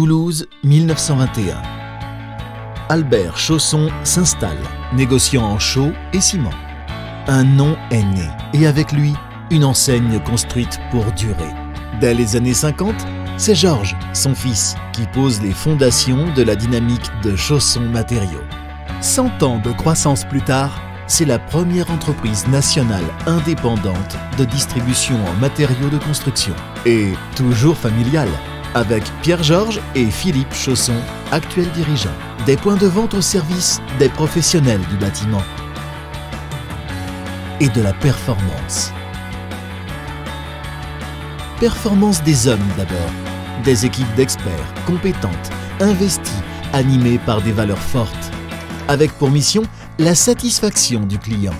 Toulouse, 1921. Albert Chausson s'installe, négociant en chaux et ciment. Un nom est né, et avec lui, une enseigne construite pour durer. Dès les années 50, c'est Georges, son fils, qui pose les fondations de la dynamique de Chausson Matériaux. Cent ans de croissance plus tard, c'est la première entreprise nationale indépendante de distribution en matériaux de construction. Et toujours familiale, avec Pierre-Georges et Philippe Chausson, actuels dirigeants. Des points de vente au service des professionnels du bâtiment et de la performance. Performance des hommes d'abord, des équipes d'experts compétentes, investies, animées par des valeurs fortes, avec pour mission la satisfaction du client.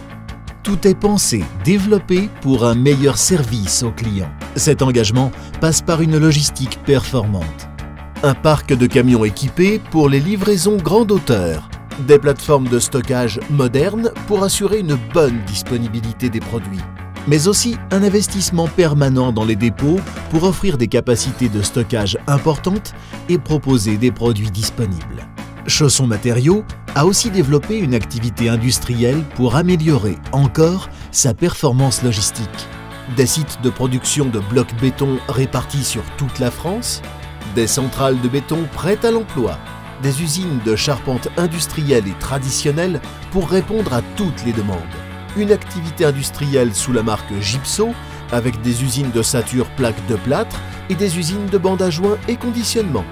Tout est pensé, développé pour un meilleur service au client. Cet engagement passe par une logistique performante. Un parc de camions équipés pour les livraisons grande hauteur. Des plateformes de stockage modernes pour assurer une bonne disponibilité des produits. Mais aussi un investissement permanent dans les dépôts pour offrir des capacités de stockage importantes et proposer des produits disponibles. Chausson Matériaux a aussi développé une activité industrielle pour améliorer encore sa performance logistique. Des sites de production de blocs béton répartis sur toute la France, des centrales de béton prêtes à l'emploi, des usines de charpente industrielle et traditionnelle pour répondre à toutes les demandes. Une activité industrielle sous la marque Gypso, avec des usines de sature plaques de plâtre et des usines de bandes à joints et conditionnement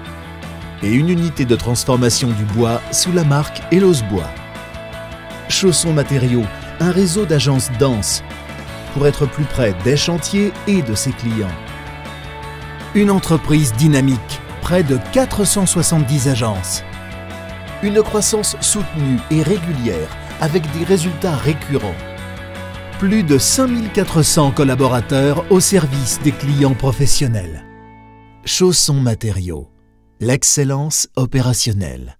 et une unité de transformation du bois sous la marque Elos Bois. Chaussons Matériaux, un réseau d'agences denses pour être plus près des chantiers et de ses clients. Une entreprise dynamique, près de 470 agences. Une croissance soutenue et régulière avec des résultats récurrents. Plus de 5400 collaborateurs au service des clients professionnels. Chaussons Matériaux l'excellence opérationnelle.